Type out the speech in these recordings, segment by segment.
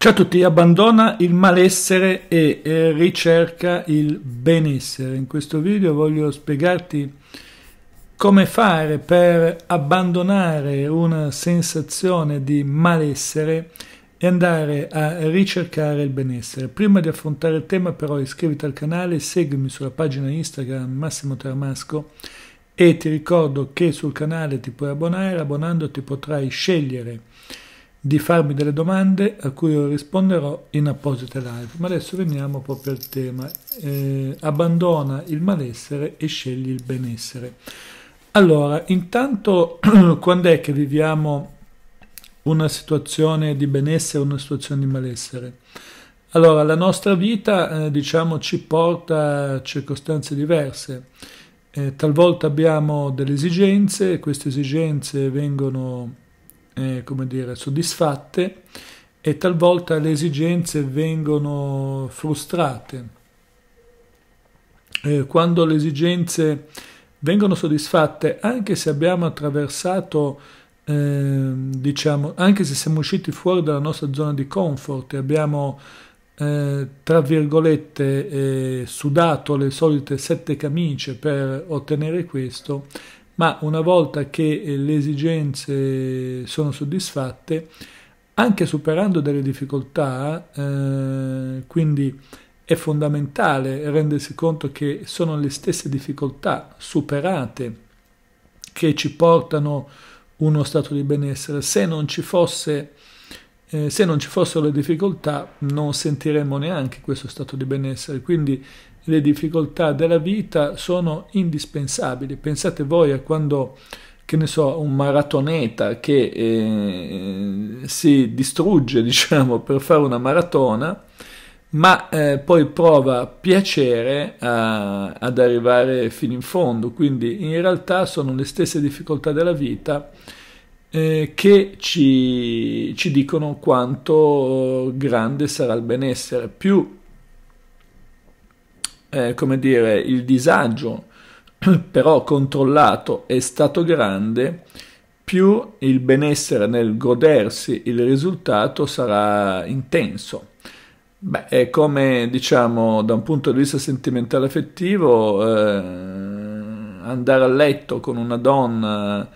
Ciao a tutti, abbandona il malessere e ricerca il benessere. In questo video voglio spiegarti come fare per abbandonare una sensazione di malessere e andare a ricercare il benessere. Prima di affrontare il tema però iscriviti al canale, seguimi sulla pagina Instagram Massimo Termasco e ti ricordo che sul canale ti puoi abbonare, abbonandoti potrai scegliere di farmi delle domande a cui io risponderò in apposite live. Ma adesso veniamo proprio al tema. Eh, abbandona il malessere e scegli il benessere. Allora, intanto quando è che viviamo una situazione di benessere o una situazione di malessere? Allora, la nostra vita, eh, diciamo, ci porta a circostanze diverse. Eh, talvolta abbiamo delle esigenze, queste esigenze vengono eh, come dire, soddisfatte e talvolta le esigenze vengono frustrate. Eh, quando le esigenze vengono soddisfatte, anche se abbiamo attraversato, eh, diciamo, anche se siamo usciti fuori dalla nostra zona di comfort e abbiamo, eh, tra virgolette, eh, sudato le solite sette camicie per ottenere questo, ma una volta che eh, le esigenze sono soddisfatte, anche superando delle difficoltà, eh, quindi è fondamentale rendersi conto che sono le stesse difficoltà superate che ci portano uno stato di benessere. Se non ci fosse eh, se non ci fossero le difficoltà non sentiremmo neanche questo stato di benessere, quindi le difficoltà della vita sono indispensabili. Pensate voi a quando, che ne so, un maratoneta che eh, si distrugge, diciamo, per fare una maratona, ma eh, poi prova piacere a, ad arrivare fino in fondo. Quindi in realtà sono le stesse difficoltà della vita eh, che ci, ci dicono quanto grande sarà il benessere. Più eh, come dire, il disagio però controllato è stato grande, più il benessere nel godersi il risultato sarà intenso. Beh, è come diciamo da un punto di vista sentimentale affettivo eh, andare a letto con una donna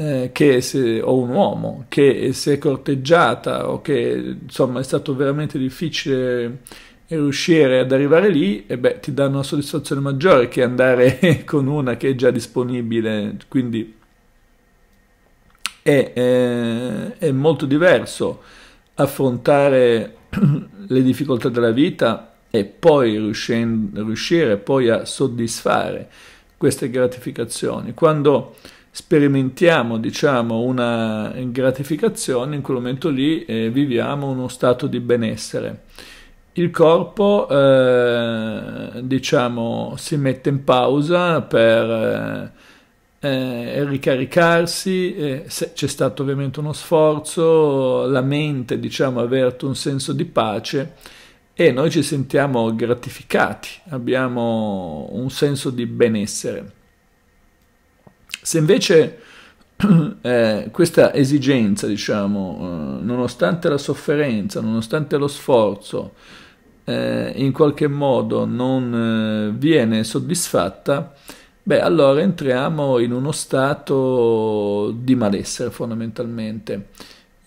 eh, che se, o un uomo che si è corteggiata o che insomma è stato veramente difficile riuscire ad arrivare lì, e beh, ti dà una soddisfazione maggiore che andare con una che è già disponibile, quindi è, è, è molto diverso affrontare le difficoltà della vita e poi riuscire poi a soddisfare queste gratificazioni. Quando sperimentiamo diciamo una gratificazione in quel momento lì eh, viviamo uno stato di benessere. Il corpo eh, diciamo si mette in pausa per eh, eh ricaricarsi eh, c'è stato ovviamente uno sforzo la mente diciamo ha avuto un senso di pace e noi ci sentiamo gratificati abbiamo un senso di benessere se invece eh, questa esigenza, diciamo, eh, nonostante la sofferenza, nonostante lo sforzo, eh, in qualche modo non eh, viene soddisfatta, beh, allora entriamo in uno stato di malessere fondamentalmente.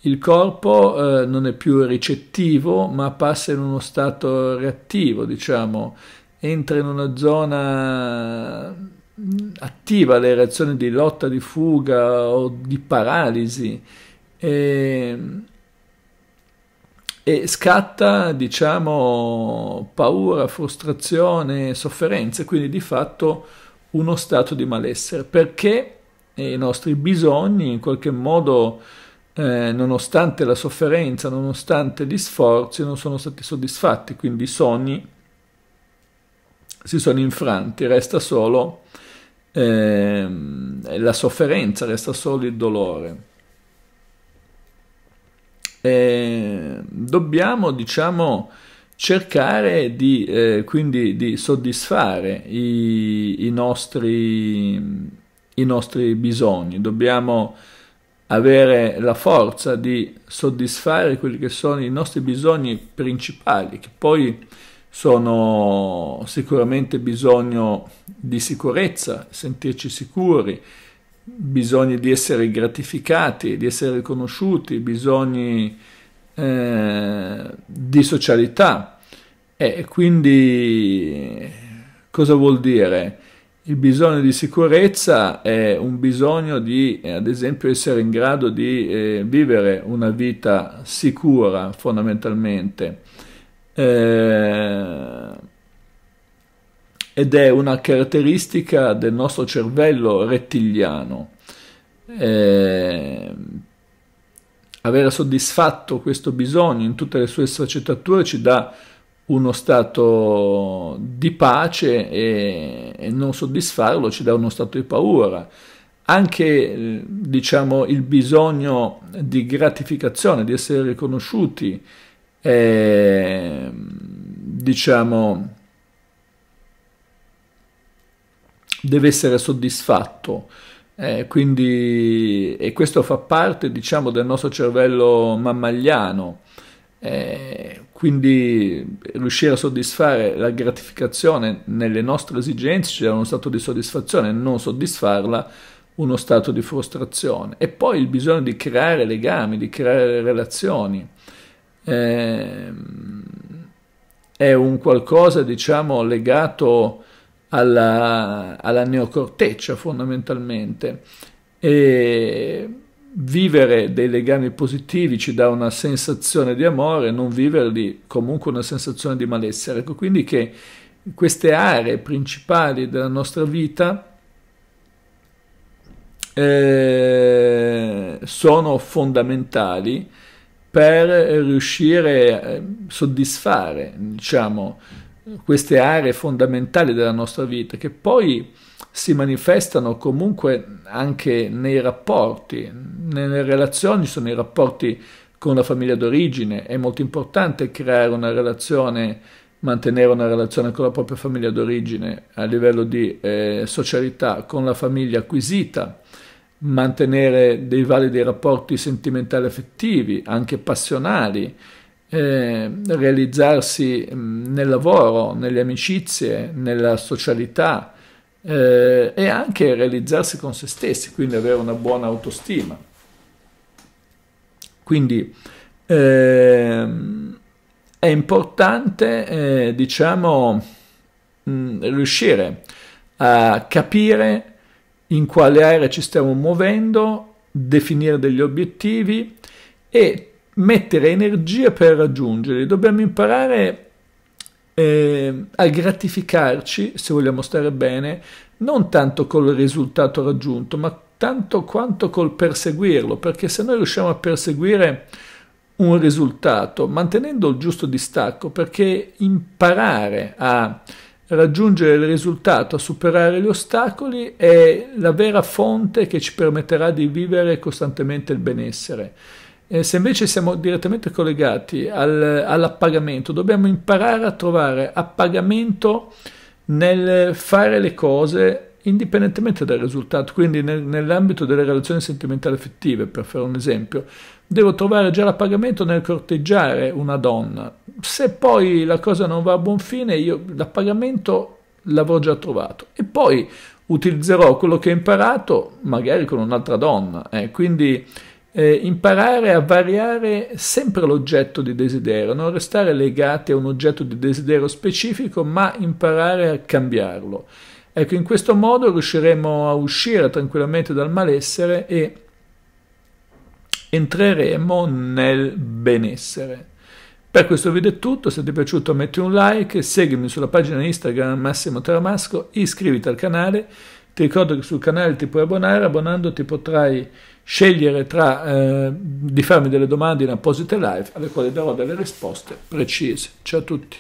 Il corpo eh, non è più ricettivo, ma passa in uno stato reattivo, diciamo, entra in una zona attiva le reazioni di lotta, di fuga o di paralisi. E, e scatta diciamo paura, frustrazione, sofferenze, quindi di fatto uno stato di malessere. Perché i nostri bisogni in qualche modo eh, nonostante la sofferenza, nonostante gli sforzi non sono stati soddisfatti, quindi i sogni si sono infranti, resta solo eh, la sofferenza, resta solo il dolore. Eh, dobbiamo, diciamo, cercare di, eh, quindi di soddisfare i, i, nostri, i nostri bisogni, dobbiamo avere la forza di soddisfare quelli che sono i nostri bisogni principali, che poi sono sicuramente bisogno di sicurezza, sentirci sicuri, bisogni di essere gratificati, di essere riconosciuti, bisogni eh, di socialità. E quindi cosa vuol dire? Il bisogno di sicurezza è un bisogno di, ad esempio, essere in grado di eh, vivere una vita sicura fondamentalmente. Eh, ed è una caratteristica del nostro cervello rettiliano. Eh, avere soddisfatto questo bisogno in tutte le sue sfaccettature ci dà uno stato di pace e, e, non soddisfarlo ci dà uno stato di paura. Anche diciamo, il bisogno di gratificazione, di essere riconosciuti, è, diciamo, deve essere soddisfatto. Eh, quindi, e questo fa parte, diciamo, del nostro cervello mammagliano. Eh, quindi riuscire a soddisfare la gratificazione nelle nostre esigenze ci dà uno stato di soddisfazione, non soddisfarla uno stato di frustrazione. E poi il bisogno di creare legami, di creare relazioni. Eh, è un qualcosa, diciamo, legato alla, alla neocorteccia fondamentalmente. E vivere dei legami positivi ci dà una sensazione di amore, non viverli comunque una sensazione di malessere. Ecco quindi che queste aree principali della nostra vita eh, sono fondamentali per riuscire a soddisfare, diciamo, queste aree fondamentali della nostra vita, che poi si manifestano comunque anche nei rapporti, nelle relazioni sono i rapporti con la famiglia d'origine, è molto importante creare una relazione, mantenere una relazione con la propria famiglia d'origine a livello di eh, socialità, con la famiglia acquisita, mantenere dei validi rapporti sentimentali affettivi, anche passionali, eh, realizzarsi nel lavoro, nelle amicizie, nella socialità eh, e anche realizzarsi con se stessi, quindi avere una buona autostima. Quindi eh, è importante, eh, diciamo, mh, riuscire a capire in quale area ci stiamo muovendo, definire degli obiettivi e mettere energia per raggiungerli, dobbiamo imparare eh, a gratificarci, se vogliamo stare bene, non tanto col risultato raggiunto, ma tanto quanto col perseguirlo, perché se noi riusciamo a perseguire un risultato mantenendo il giusto distacco, perché imparare a raggiungere il risultato, superare gli ostacoli è la vera fonte che ci permetterà di vivere costantemente il benessere. Eh, se invece siamo direttamente collegati al, all'appagamento, dobbiamo imparare a trovare appagamento nel fare le cose indipendentemente dal risultato, quindi nel, nell'ambito delle relazioni sentimentali affettive, per fare un esempio, devo trovare già l'appagamento nel corteggiare una donna. Se poi la cosa non va a buon fine, io l'appagamento l'avrò già trovato e poi utilizzerò quello che ho imparato magari con un'altra donna. Eh. Quindi eh, imparare a variare sempre l'oggetto di desiderio, non restare legati a un oggetto di desiderio specifico, ma imparare a cambiarlo. Ecco, in questo modo riusciremo a uscire tranquillamente dal malessere e entreremo nel benessere. Per questo video è tutto, se ti è piaciuto metti un like, seguimi sulla pagina Instagram Massimo Teramasco, iscriviti al canale, ti ricordo che sul canale ti puoi abbonare, abbonandoti potrai scegliere tra, eh, di farmi delle domande in apposite live alle quali darò delle risposte precise. Ciao a tutti.